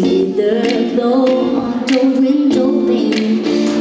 see the glow on the window pane.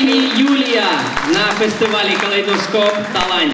Імі Юлія на фестивале Калейдоскоп Талант.